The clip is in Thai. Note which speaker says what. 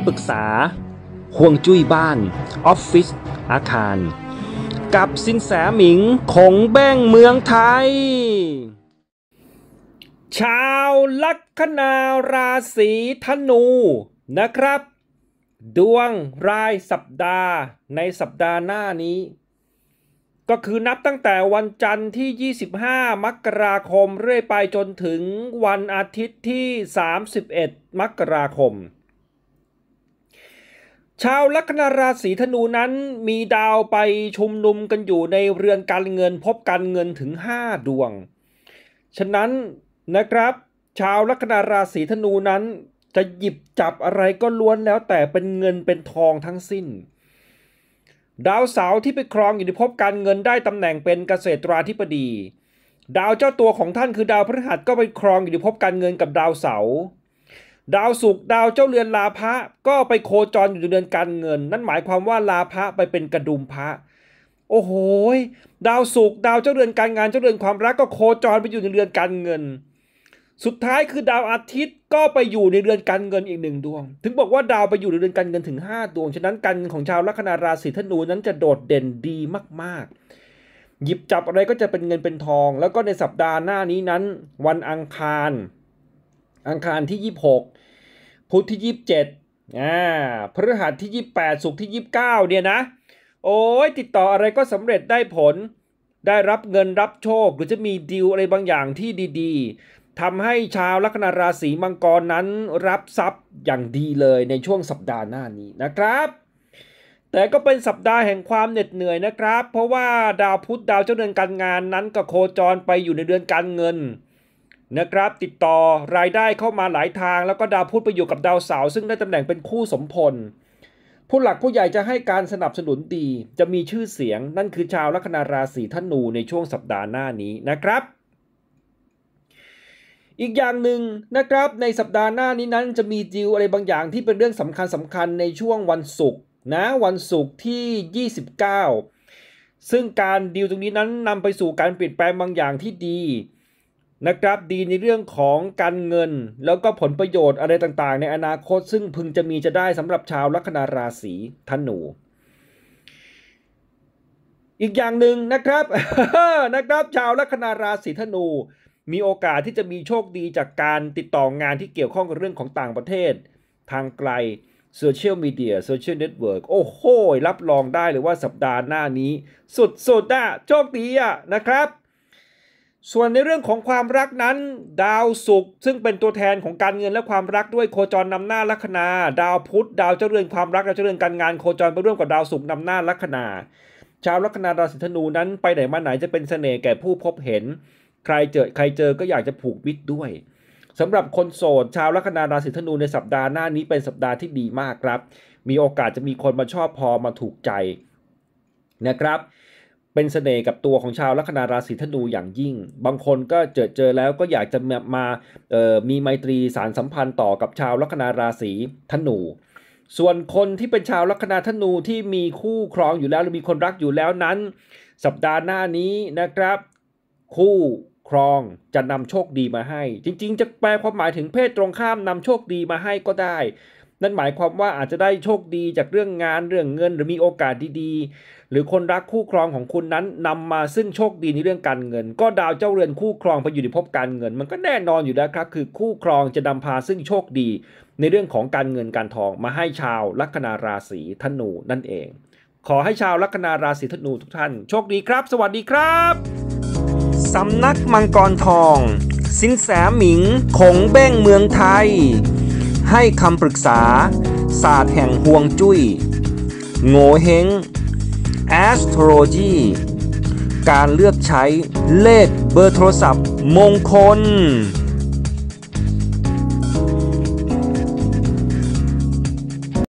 Speaker 1: ำปรึกษาห่วงจุ้ยบ้าน ออฟฟิศอาคาร กับสินแสหมิงคงแบ้งเมืองไทย ชาวลัคนาราศีธนูนะครับ ดวงรายสัปดาห์ในสัปดาห์หน้านี้ ก็คือนับตั้งแต่วันจันทร์ที่ 25 มกราคมเรื่อยไปจนถึงวันอาทิตย์ที่ 31 มกราคม ชาวลัคนาราศีธนูนั้นมีดาวไปชุมนุมกันอยู่ในเรือนการเงินพบการเงินถึง 5 ดวง ฉะนั้นนะครับ ชาวลัคนาราศีธนูนั้นจะหยิบจับอะไรก็ล้วนแล้วแต่เป็นเงินเป็นทองทั้งสิ้น ดาวเสาร์ที่ไปครองอยู่ในภพการเงินได้ตำแหน่งเป็นเกษตราธิบดี ดาวเจ้าตัวของท่านคือดาวพฤหัสก็ไปครองอยู่ในภพการเงินกับดาวเสาร์ ดาวศุกร์ดาวเจ้าเรือนลาภะก็ไปโคจรอยู่ในเรือนการเงิน นั่นหมายความว่าลาภะไปเป็นกระดุมพระ โอ้โหดาวศุกร์ดาวเจ้าเรือนการงานเจ้าเรือนความรักก็โคจรไปอยู่ในเรือนการเงิน สุดท้ายคือดาวอาทิตย์ก็ไปอยู่ในเรือนการเงินอีกหนึ่งดวง ถึงบอกว่าดาวไปอยู่ในเรือนการเงินถึง 5 ดวง ฉะนั้นการเงินของชาวลัคนาราศีธนูนั้นจะโดดเด่นดีมาก ๆหยิบจับอะไรก็จะเป็นเงินเป็นทอง แล้วก็ในสัปดาห์หน้านี้นั้น วันอังคาร อังคารที่ 26 พุธที่ 27อ่าพฤหัสที่ 28 ศุกร์ที่ 29 เนี่ยนะ โอ้ยติดต่ออะไรก็สำเร็จได้ผล ได้รับเงินรับโชค หรือจะมีดีลอะไรบางอย่างที่ดีๆทำให้ชาวลัคนาราศีมังกรนั้นรับทรัพย์อย่างดีเลยในช่วงสัปดาห์หน้านี้นะครับแต่ก็เป็นสัปดาห์แห่งความเหน็ดเหนื่อยนะครับ เพราะว่าดาวพุธดาวเจ้าเดือนการงานนั้นก็โคจรไปอยู่ในเดือนการเงิน นะครับติดต่อรายได้เข้ามาหลายทาง แล้วก็ดาวพุธไปอยู่กับดาวเสาร์ซึ่งได้ตำแหน่งเป็นคู่สมพล ผู้หลักผู้ใหญ่จะให้การสนับสนุนดี จะมีชื่อเสียง นั่นคือชาวลัคนาราศีธนูในช่วงสัปดาห์หน้านี้นะครับ อีกอย่างหนึ่งนะครับในสัปดาห์หน้านี้นั้นจะมีดีลอะไรบางอย่างที่เป็นเรื่องสำคัญสำคัญในช่วงวันศุกร์นะวันศุกร์ที่ 29 ซึ่งการดีลตรงนี้นั้นนำไปสู่การเปลี่ยนแปลงบางอย่างที่ดี นะครับดีในเรื่องของการเงิน แล้วก็ผลประโยชน์อะไรต่างๆ ในอนาคตซึ่งพึงจะมีจะได้สำหรับชาวลัคนาราศีธนู อีกอย่างหนึ่งนะครับนะครับชาวลัคนาราศีธนู มีโอกาสที่จะมีโชคดีจากการติดต่องานที่เกี่ยวข้องกับเรื่องของต่างประเทศ ทางไกล social media social network โอ้โหรับรองได้เลยว่าสัปดาห์หน้านี้ สุดๆอะโชคดีอะนะครับ ส่วนในเรื่องของความรักนั้น ดาวศุกร์ซึ่งเป็นตัวแทนของการเงินและความรักด้วยโคจรนำหน้าลัคนา ดาวพุธดาวเจ้าเรือนความรักดาวเจ้าเรือนการงานโคจรไปร่วมกับดาวศุกร์นำหน้าลัคนา ชาวลัคนาราศีธนูนั้นไปไหนมาไหนจะเป็นเสน่ห์แก่ผู้พบเห็น ใครเจอใครเจอก็อยากจะผูกมิตรด้วยสำหรับคนโสด ชาวลัคนาราศีธนูในสัปดาห์หน้านี้เป็นสัปดาห์ที่ดีมากครับ มีโอกาสจะมีคนมาชอบพอมาถูกใจนะครับ เป็นเสน่ห์กับตัวของชาวลัคนาราศีธนูอย่างยิ่ง บางคนก็เจอเจอแล้วก็อยากจะมามาออมีไมตรีสารสัมพันธ์ต่อกับชาวลัคนาราศีธนู ส่วนคนที่เป็นชาวลัคนาธนูที่มีคู่ครองอยู่แล้วหรือมีคนรักอยู่แล้วนั้น สัปดาห์หน้านี้นะครับ คู่ครองจะนำโชคดีมาให้ จริง ๆ จะแปลความหมายถึงเพศตรงข้ามนำโชคดีมาให้ก็ได้ นั่นหมายความว่าอาจจะได้โชคดีจากเรื่องงานเรื่องเงิน หรือมีโอกาสดีๆ หรือคนรักคู่ครองของคุณนั้นนำมาซึ่งโชคดีในเรื่องการเงิน ก็ดาวเจ้าเรือนคู่ครองไปอยู่ในภพการเงิน มันก็แน่นอนอยู่แล้วครับ คือคู่ครองจะนำพาซึ่งโชคดี ในเรื่องของการเงินการทองมาให้ชาวลัคนาราศีธนูนั่นเอง ขอให้ชาวลัคนาราศีธนูทุกท่าน โชคดีครับ สวัสดีครับสำนักมังกรทอง สินแสหมิงคงเบ้งเมืองไทย ให้คำปรึกษา ศาสตร์แห่งห่วงจุย้ย โง่เฮง astrology การเลือกใช้เลขเบอร์โทรศัพท์มงคล